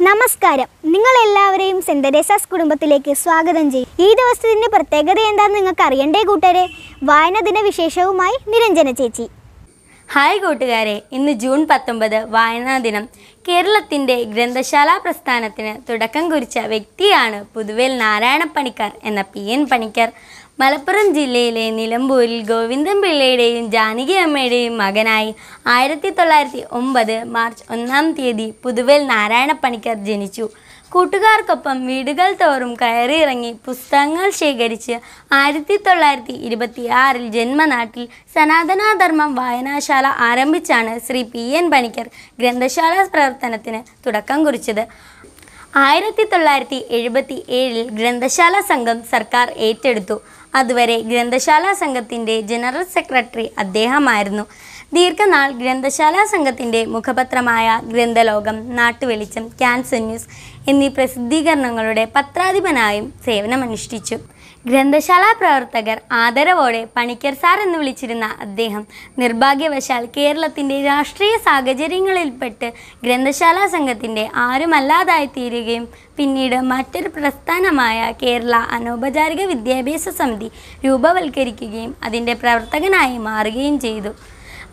നമസ്കാരം. നിങ്ങൾ എല്ലാവരെയും തെരേസാസ് കുടുംബത്തിലേക്ക് സ്വാഗതം ചെയ്യും ഈ ദിവസത്തിന്റെ പ്രത്യേകത എന്താണെന്ന് നിങ്ങൾക്ക് അറിയണ്ടേ കൂട്ടരെ? വായന ദിന വിശേഷവുമായി നിരഞ്ജന ചേച്ചി. ഹായ് കൂട്ടുകാരെ ഇന്ന് ജൂൺ പത്തൊമ്പത് വായനാ ദിനം. കേരളത്തിന്റെ ഗ്രന്ഥശാലാ പ്രസ്ഥാനത്തിന് തുടക്കം കുറിച്ച വ്യക്തിയാണ് പുതുവേൽ നാരായണ പണിക്കർ എന്ന പി എൻ പണിക്കർ. മലപ്പുറം ജില്ലയിലെ നിലമ്പൂരിൽ ഗോവിന്ദൻ പിള്ളയുടെയും ജാനകി അമ്മയുടെയും മകനായി ആയിരത്തി തൊള്ളായിരത്തി ഒമ്പത് മാർച്ച് ഒന്നാം തീയതി പുതുവേൽ നാരായണ പണിക്കർ ജനിച്ചു. കൂട്ടുകാർക്കൊപ്പം വീടുകൾ തോറും കയറിയിറങ്ങി പുസ്തകങ്ങൾ ശേഖരിച്ച് ആയിരത്തി തൊള്ളായിരത്തി ഇരുപത്തിയാറിൽ ജന്മനാട്ടിൽ സനാതനാധർമ്മം വായനാശാല ആരംഭിച്ചാണ് ശ്രീ പി എൻ പണിക്കർ ഗ്രന്ഥശാല പ്രവർത്തനത്തിന് തുടക്കം കുറിച്ചത്. ആയിരത്തി തൊള്ളായിരത്തി എഴുപത്തി ഏഴിൽ ഗ്രന്ഥശാല സംഘം സർക്കാർ ഏറ്റെടുത്തു. അതുവരെ ഗ്രന്ഥശാല സംഘത്തിന്റെ ജനറൽ സെക്രട്ടറി അദ്ദേഹമായിരുന്നു. ദീർഘനാൾ ഗ്രന്ഥശാല സംഘത്തിന്റെ മുഖപത്രമായ ഗ്രന്ഥലോകം നാട്ടുവെളിച്ചം ക്യാൻസർ ന്യൂസ് എന്നീ പ്രസിദ്ധീകരണങ്ങളുടെ പത്രാധിപനായും സേവനമനുഷ്ഠിച്ചു. ഗ്രന്ഥശാല പ്രവർത്തകർ ആദരവോടെ പണിക്കർ സാർ എന്ന് വിളിച്ചിരുന്ന അദ്ദേഹം നിർഭാഗ്യവശാൽ കേരളത്തിന്റെ രാഷ്ട്രീയ സാഹചര്യങ്ങളിൽപ്പെട്ട് ഗ്രന്ഥശാല സംഘത്തിന്റെ ആരുമല്ലാതായി തീരുകയും പിന്നീട് മറ്റൊരു പ്രസ്ഥാനമായ കേരള അനൗപചാരിക വിദ്യാഭ്യാസ സമിതി രൂപവൽക്കരിക്കുകയും അതിന്റെ പ്രവർത്തകനായി മാറുകയും ചെയ്തു.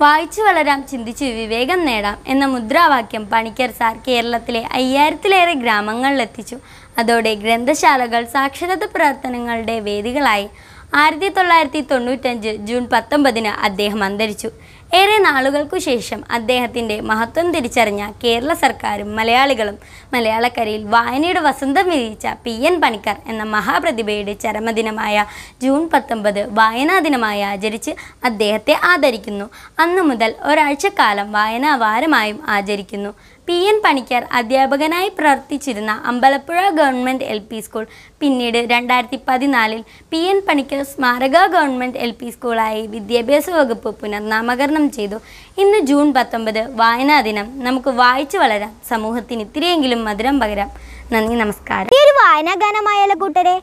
വായിച്ചു വളരാം ചിന്തിച്ച് വിവേകം നേടാം എന്ന മുദ്രാവാക്യം പണിക്കർ സാർ കേരളത്തിലെ അയ്യായിരത്തിലേറെ ഗ്രാമങ്ങളിലെത്തിച്ചു. അതോടെ ഗ്രന്ഥശാലകൾ സാക്ഷരത പ്രവർത്തനങ്ങളുടെ വേദികളായി. ആയിരത്തി തൊള്ളായിരത്തി തൊണ്ണൂറ്റഞ്ച് ജൂൺ പത്തൊമ്പതിന് അദ്ദേഹം അന്തരിച്ചു. ഏറെ നാളുകൾക്കു ശേഷം അദ്ദേഹത്തിന്റെ മഹത്വം തിരിച്ചറിഞ്ഞ കേരള സർക്കാരും മലയാളികളും മലയാളക്കരയിൽ വായനയുടെ വസന്തം വിരിയിച്ച പി എൻ പണിക്കർ എന്ന മഹാപ്രതിഭയുടെ ചരമദിനമായ ജൂൺ പത്തൊമ്പത് വായനാ ദിനമായി ആചരിച്ച് അദ്ദേഹത്തെ ആദരിക്കുന്നു. അന്നു മുതൽ ഒരാഴ്ചക്കാലം വായനാ വാരമായും ആചരിക്കുന്നു. പി എൻ പണിക്കർ അധ്യാപകനായി പ്രവർത്തിച്ചിരുന്ന Ambalappuzha government L P school പിന്നീട് രണ്ടായിരത്തി പതിനാലിൽ പി എൻ പണിക്കർ സ്മാരക ഗവൺമെന്റ് എൽ പി സ്കൂളായി വിദ്യാഭ്യാസ വകുപ്പ് പുനർനാമകരണം ചെയ്തു. ഇന്ന് ജൂൺ പത്തൊമ്പത് വായനാ ദിനം. നമുക്ക് വായിച്ചു വളരാം സമൂഹത്തിന് ഇത്തിരിയെങ്കിലും മധുരം പകരാം. നന്ദി നമസ്കാരം. ഈ ഒരു വായനാ ഗാനമായാലോ കൂട്ടരെ.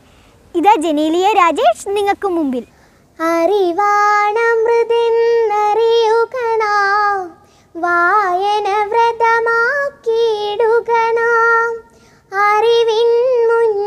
ഇതാ ജനീലിയ രാജേഷ് നിങ്ങൾക്ക് മുമ്പിൽ. അറിവാണമൃതെന്നറിയുക നാം വായന വ്രതമാക്കിയിടുക നാം അറിവിൻ മുന്നിൽ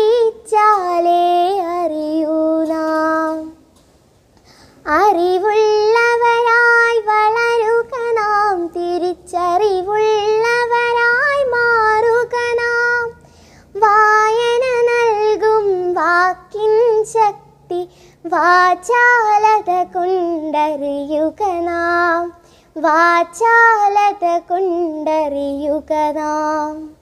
വായിച്ചാലേ അറിയൂ നാം. അറിവുള്ളവരായി വളരുക നാം. തിരിച്ചറിവുള്ളവരായി മാറുക നാം. വായന നൽകും വാക്കിൻ ശക്തി വാചാലത കൊണ്ടറിയുക നാം. വാചാലത കൊണ്ടറിയുക നാം.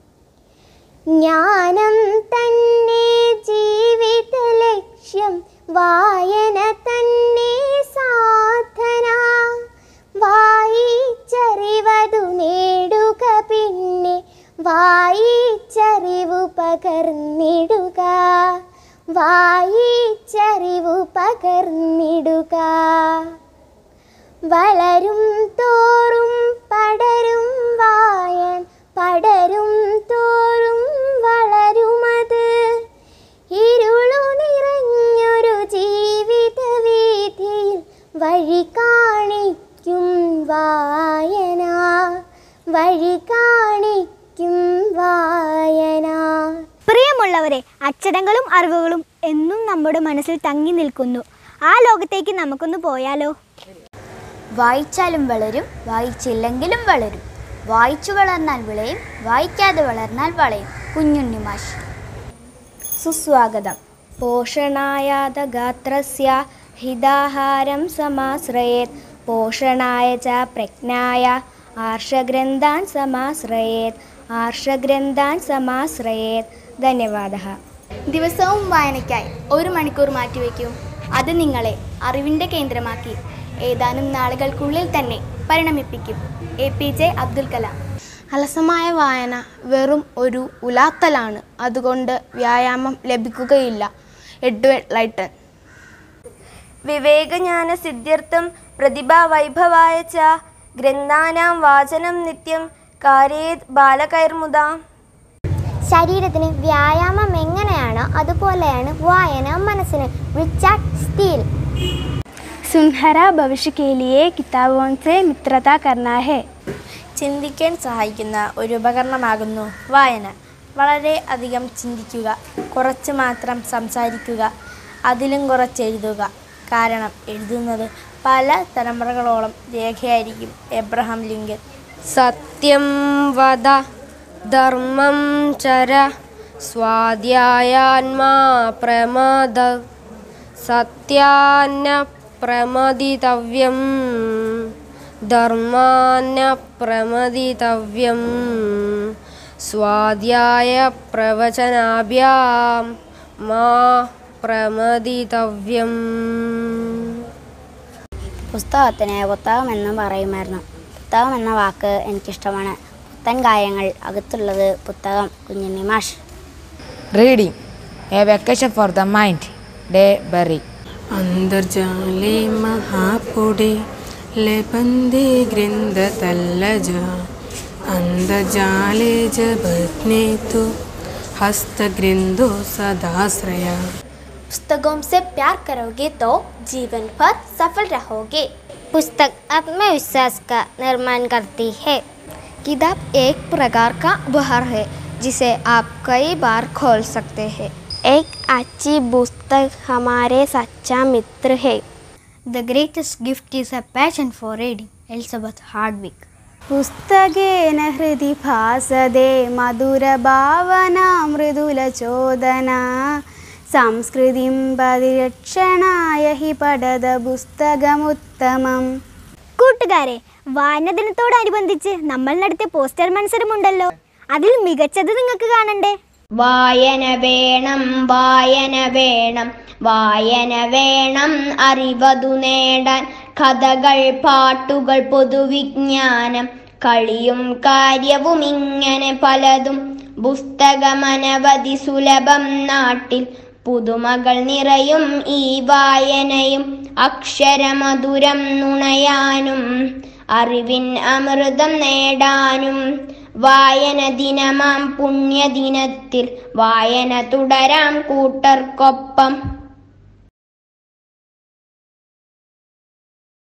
ജ്ഞാനം തന്നെ ജീവിത ലക്ഷ്യം വായന തന്നെ സാധന. വായിച്ചറിവതു നേടുക പിന്നെ വായിച്ചറിവു പകർന്നിടുക. വായിച്ചറിവു പകർന്നിടുക. വളരും തോറും അറിവുകളും എന്നും നമ്മുടെ മനസ്സിൽ തങ്ങി നിൽക്കുന്നു. ആ ലോകത്തേക്ക് നമുക്കൊന്ന് പോയാലോ? വായിച്ചാലും വളരും വായിച്ചില്ലെങ്കിലും വളരും. വായിച്ചു വളർന്നാൽ വിളയും വായിക്കാതെ വളർന്നാൽ വളയും. കുഞ്ഞുണ്ണി മാഷ്. സുസ്വാഗതം. പോഷണായാത ഗാത്രസ്യ ഹിതാഹാരം സമാശ്രയേത്. പോഷണായ ച പ്രജ്ഞായ ആർഷഗ്രന്ഥാൻ സമാശ്രയേത്. ആർഷഗ്രന്ഥാൻ സമാശ്രയേത്. ധന്യവാദः ദിവസവും വായനയ്ക്കായി ഒരു മണിക്കൂർ മാറ്റിവെക്കൂ. അത് നിങ്ങളെ അറിവിന്റെ കേന്ദ്രമാക്കി ഏതാനും നാളുകൾക്കുള്ളിൽ തന്നെ പരിണമിപ്പിക്കും. A P J Abdul Kalam. അലസമായ വായന വെറും ഒരു ഉലാത്തലാണ്. അതുകൊണ്ട് വ്യായാമം ലഭിക്കുകയില്ല. എഡ്വേർഡ് ലൈറ്റൻ വിവേകജ്ഞാന സിദ്ധ്യർത്ഥം പ്രതിഭാവൈഭവായ ച. ഗ്രന്ഥാനാം വാചനം നിത്യം. കാര്യേത് ബാലകൈർമുദാ. ശരീരത്തിന് വ്യായാമം എങ്ങനെയാണോ അതുപോലെയാണ് വായന മനസ്സിന് റിച്ചാർഡ് സ്റ്റീൽ സുൻഹര ഭവിഷ്യകേലിയെ കേലിയെ കിതാബോൺസെ മിത്രത കർണാഹെ. ചിന്തിക്കാൻ സഹായിക്കുന്ന ഒരു ഉപകരണമാകുന്നു വായന. വളരെ അധികം ചിന്തിക്കുക കുറച്ച് മാത്രം സംസാരിക്കുക അതിലും കുറച്ച് എഴുതുക. കാരണം എഴുതുന്നത് പല തലമുറകളോളം രേഖയായിരിക്കും. Abraham Lincoln. സത്യം വധ. ധർമ്മം ചര സ്വാധ്യായാന്മാ പ്രമദ സത്യാന്ന പ്രമദിതവ്യം ധർമാന്ന പ്രമദിതവ്യം സ്വാധ്യായ പ്രവചനാഭ്യാം മാ പ്രമദിതവ്യം. പുസ്തകത്തിന് പുസ്തകം എന്ന് പറയുമായിരുന്നു. പുസ്തകം എന്ന വാക്ക് എനിക്കിഷ്ടമാണ്. പുത്തൻ കാര്യങ്ങൾ അകത്തുള്ളത് പുസ്തകം കുഞ്ഞുണ്ണി മാഷ് Reading A Vacation for the Mind Day Berry അന്തർജാലേ മഹാപുടേ ലപന്തി ഗ്രന്ഥതല്ലജ അന്തർജാലേ ജപത്നേ തു ഹസ്തഗ്രന്ഥോ സദാശ്രയ पुस्तकों से प्यार करोगे तो जीवन भर सफल रहोगे पुस्तक आत्मविश्वास का निर्माण करती है किताब एक प्रकार का उपहार है जिसे आप कई बार खोल सकते हैं। एक अच्छी पुस्तक हमारे सच्चा मित्र है। The greatest gift is a passion for reading Elizabeth Hardwick पुस्तकेन हृदि भासदे मृदुल चोदना संस्कृतिं परिरक्षणाय हि पठद पुस्तकमुत्तमम् കൂട്ടുകാരെ വായന ദിനത്തോടനുബന്ധിച്ച് നമ്മൾ നടത്തിയ പോസ്റ്റർ മത്സരമുണ്ടല്ലോ. അതിൽ മികച്ചത് നിങ്ങൾക്ക് കാണണ്ടേ? വായന വേണം വായന വേണം വായന വേണം അറിവതു നേടാൻ കഥകൾ പാട്ടുകൾ പൊതുവിജ്ഞാനം കളിയും കാര്യവും ഇങ്ങനെ പലതും. പുസ്തകമനവധി സുലഭം നാട്ടിൽ പുതുമകൾ നിറയും ഈ വായനയും അക്ഷരമധുരം നുണയാനും അറിവിൻ അമൃതം നേടാനും വായന ദിനമാം പുണ്യദിനത്തിൽ വായന തുടരാം കൂട്ടർക്കൊപ്പം.